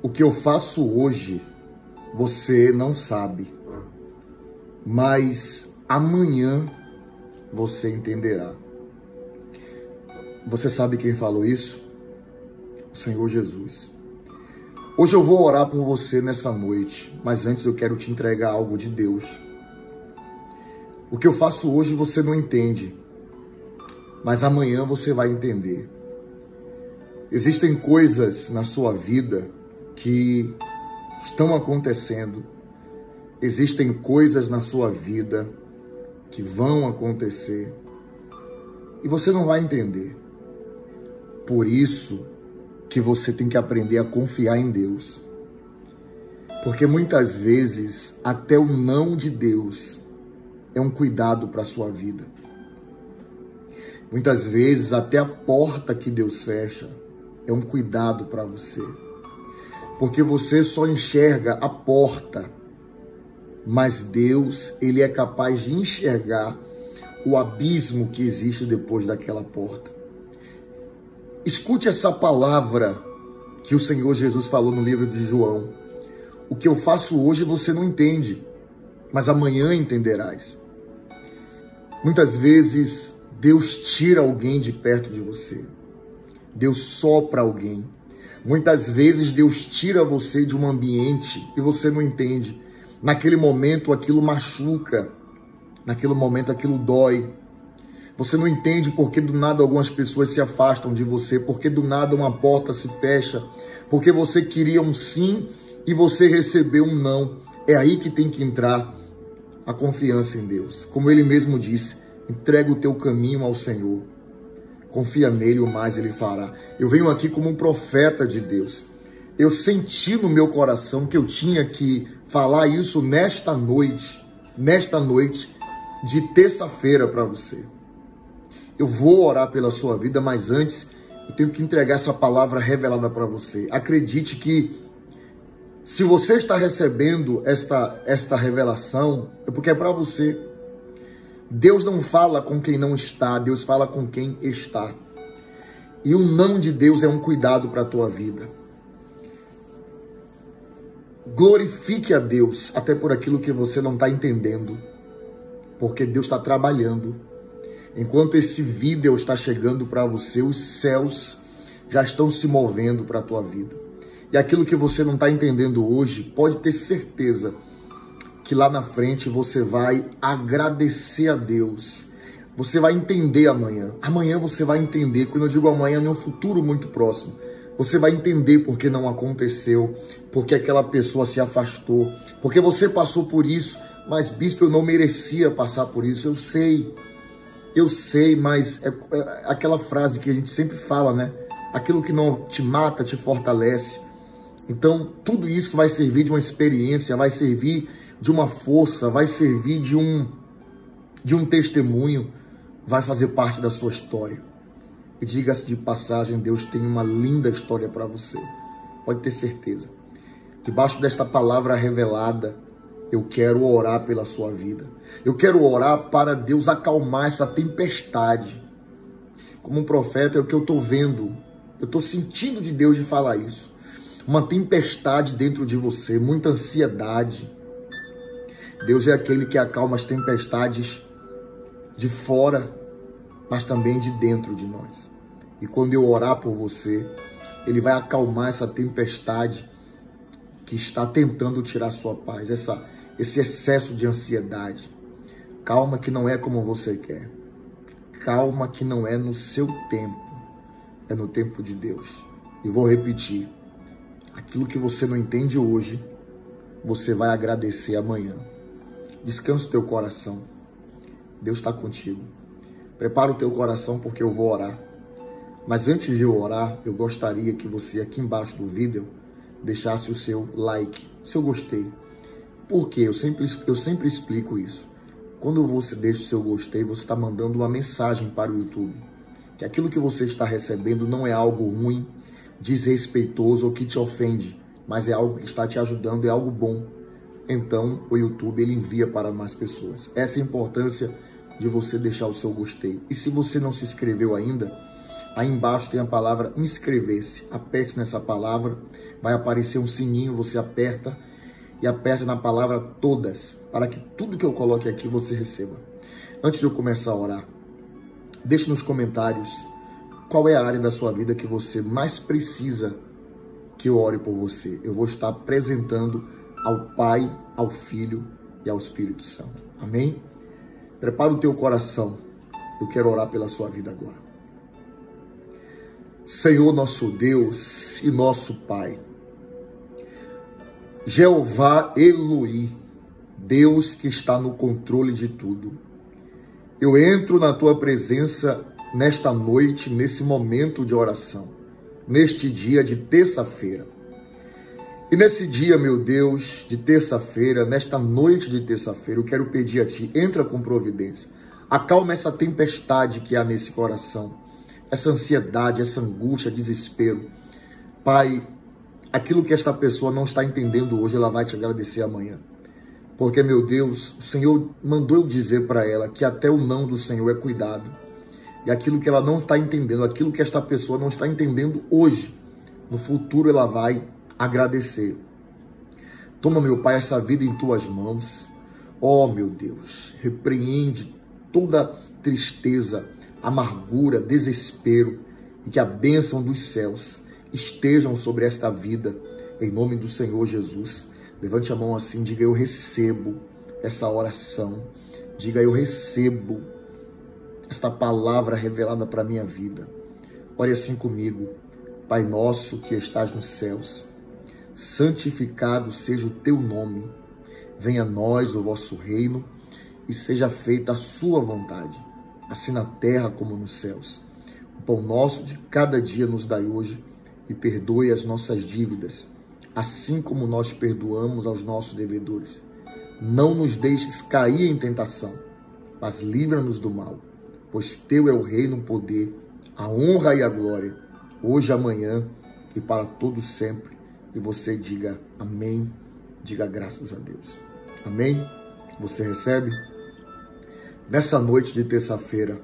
O que eu faço hoje, você não sabe, mas amanhã você entenderá. Você sabe quem falou isso? O Senhor Jesus. Hoje eu vou orar por você nessa noite, mas antes eu quero te entregar algo de Deus. O que eu faço hoje você não entende, mas amanhã você vai entender. Existem coisas na sua vida que estão acontecendo, existem coisas na sua vida que vão acontecer e você não vai entender. Por isso que você tem que aprender a confiar em Deus. Porque muitas vezes até o não de Deus é um cuidado para a sua vida. Muitas vezes até a porta que Deus fecha é um cuidado para você. Porque você só enxerga a porta, mas Deus, ele é capaz de enxergar o abismo que existe depois daquela porta. Escute essa palavra que o Senhor Jesus falou no livro de João. O que eu faço hoje você não entende, mas amanhã entenderás. Muitas vezes Deus tira alguém de perto de você. Deus sopra alguém. Muitas vezes Deus tira você de um ambiente e você não entende. Naquele momento aquilo machuca. Naquele momento aquilo dói. Você não entende porque do nada algumas pessoas se afastam de você, porque do nada uma porta se fecha, porque você queria um sim e você recebeu um não. É aí que tem que entrar a confiança em Deus. Como ele mesmo disse, entrega o teu caminho ao Senhor. Confia nele, o mais ele fará. Eu venho aqui como um profeta de Deus. Eu senti no meu coração que eu tinha que falar isso nesta noite, nesta noite de terça-feira para você. Eu vou orar pela sua vida, mas antes eu tenho que entregar essa palavra revelada para você. Acredite que se você está recebendo esta, esta revelação, é porque é para você. Deus não fala com quem não está, Deus fala com quem está. E o não de Deus é um cuidado para a tua vida. Glorifique a Deus até por aquilo que você não está entendendo, porque Deus está trabalhando Enquanto esse vídeo está chegando para você, os céus já estão se movendo para a tua vida. E aquilo que você não está entendendo hoje, pode ter certeza que lá na frente você vai agradecer a Deus. Você vai entender amanhã. Amanhã você vai entender. Quando eu digo amanhã, é um futuro muito próximo. Você vai entender por que não aconteceu, porque aquela pessoa se afastou, porque você passou por isso, mas bispo, eu não merecia passar por isso. Eu sei. Eu sei, mas é, é aquela frase que a gente sempre fala, né? Aquilo que não te mata te fortalece. Então, tudo isso vai servir de uma experiência, vai servir de uma força, vai servir de um de um testemunho, vai fazer parte da sua história. E diga-se de passagem, Deus tem uma linda história para você. Pode ter certeza. Debaixo desta palavra revelada, eu quero orar pela sua vida. Eu quero orar para Deus acalmar essa tempestade. Como um profeta é o que eu estou vendo. Eu estou sentindo de Deus de falar isso. Uma tempestade dentro de você, muita ansiedade. Deus é aquele que acalma as tempestades de fora, mas também de dentro de nós. E quando eu orar por você, Ele vai acalmar essa tempestade que está tentando tirar sua paz, essa esse excesso de ansiedade. Calma que não é como você quer. Calma que não é no seu tempo, é no tempo de Deus. E vou repetir: aquilo que você não entende hoje, você vai agradecer amanhã. Descansa o teu coração. Deus está contigo. Prepara o teu coração porque eu vou orar. Mas antes de eu orar, eu gostaria que você aqui embaixo do vídeo deixasse o seu like, o seu gostei por quê? Eu sempre, eu sempre explico isso. Quando você deixa o seu gostei, você está mandando uma mensagem para o YouTube. Que aquilo que você está recebendo não é algo ruim, desrespeitoso ou que te ofende, mas é algo que está te ajudando, é algo bom. Então, o YouTube ele envia para mais pessoas. Essa é a importância de você deixar o seu gostei. E se você não se inscreveu ainda, Aí embaixo tem a palavra inscrever-se. Aperte nessa palavra, vai aparecer um sininho, você aperta e aperte na palavra todas, para que tudo que eu coloque aqui você receba. Antes de eu começar a orar, deixe nos comentários qual é a área da sua vida que você mais precisa que eu ore por você. Eu vou estar apresentando ao Pai, ao Filho e ao Espírito Santo. Amém? Prepara o teu coração. Eu quero orar pela sua vida agora. Senhor nosso Deus e nosso Pai, Jeová Eloí, Deus que está no controle de tudo. Eu entro na tua presença nesta noite, nesse momento de oração, neste dia de terça-feira. E nesse dia, meu Deus, de terça-feira, nesta noite de terça-feira, eu quero pedir a Ti, entra com providência. Acalma essa tempestade que há nesse coração, essa ansiedade, essa angústia, desespero. Pai, aquilo que esta pessoa não está entendendo hoje, ela vai te agradecer amanhã. Porque, meu Deus, o Senhor mandou eu dizer para ela que até o não do Senhor é cuidado. E aquilo que ela não está entendendo, aquilo que esta pessoa não está entendendo hoje, no futuro ela vai agradecer. Toma, meu Pai, essa vida em tuas mãos. Ó oh, meu Deus, repreende toda tristeza, amargura, desespero e que a bênção dos céus estejam sobre esta vida, em nome do Senhor Jesus. Levante a mão assim, diga eu recebo essa oração. Diga eu recebo esta palavra revelada para minha vida. Ore assim comigo. Pai nosso que estás nos céus, santificado seja o teu nome. Venha a nós o vosso reino e seja feita a sua vontade, assim na terra como nos céus. O pão nosso de cada dia nos dai hoje e perdoe as nossas dívidas, assim como nós perdoamos aos nossos devedores. Não nos deixes cair em tentação, mas livra-nos do mal, pois teu é o reino, o poder, a honra e a glória, hoje, amanhã e para todo sempre e você diga amém, diga graças a Deus. Amém? Você recebe? Nessa noite de terça-feira,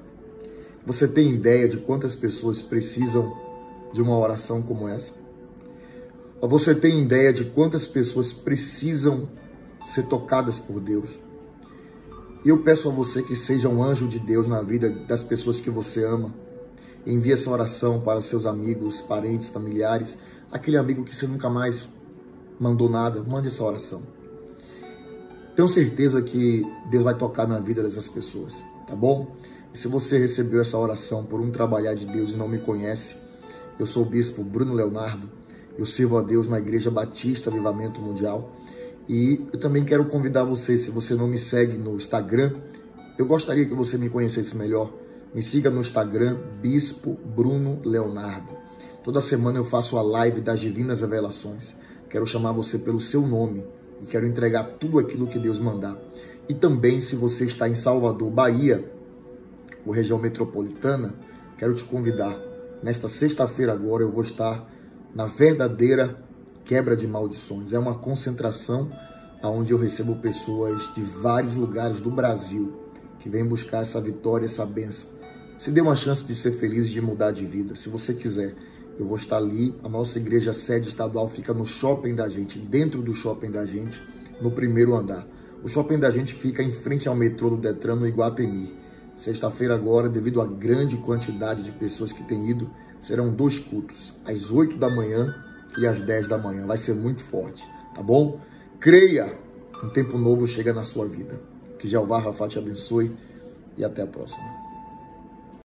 você tem ideia de quantas pessoas precisam de uma oração como essa? Ou você tem ideia de quantas pessoas precisam ser tocadas por Deus? E eu peço a você que seja um anjo de Deus na vida das pessoas que você ama. Envie essa oração para os seus amigos, parentes, familiares, aquele amigo que você nunca mais mandou nada, mande essa oração. Tenho certeza que Deus vai tocar na vida dessas pessoas, tá bom? E se você recebeu essa oração por um trabalhar de Deus e não me conhece, eu sou o bispo Bruno Leonardo, eu sirvo a Deus na Igreja Batista Avivamento Mundial. E eu também quero convidar você, se você não me segue no Instagram, eu gostaria que você me conhecesse melhor. Me siga no Instagram, Bispo Bruno Leonardo. Toda semana eu faço a live das Divinas Revelações. Quero chamar você pelo seu nome e quero entregar tudo aquilo que Deus mandar. E também, se você está em Salvador, Bahia, ou região metropolitana, quero te convidar. Nesta sexta-feira agora eu vou estar na verdadeira quebra de maldições. É uma concentração onde eu recebo pessoas de vários lugares do Brasil que vêm buscar essa vitória, essa bênção. Se dê uma chance de ser feliz de mudar de vida, se você quiser. Eu vou estar ali. A nossa igreja sede estadual fica no shopping da gente, dentro do shopping da gente, no primeiro andar. O shopping da gente fica em frente ao metrô do Detran, no Iguatemi. Sexta-feira agora, devido à grande quantidade de pessoas que têm ido, serão dois cultos, às 8 da manhã e às 10 da manhã. Vai ser muito forte, tá bom? Creia, um tempo novo chega na sua vida. Que Jeová Rafa te abençoe e até a próxima.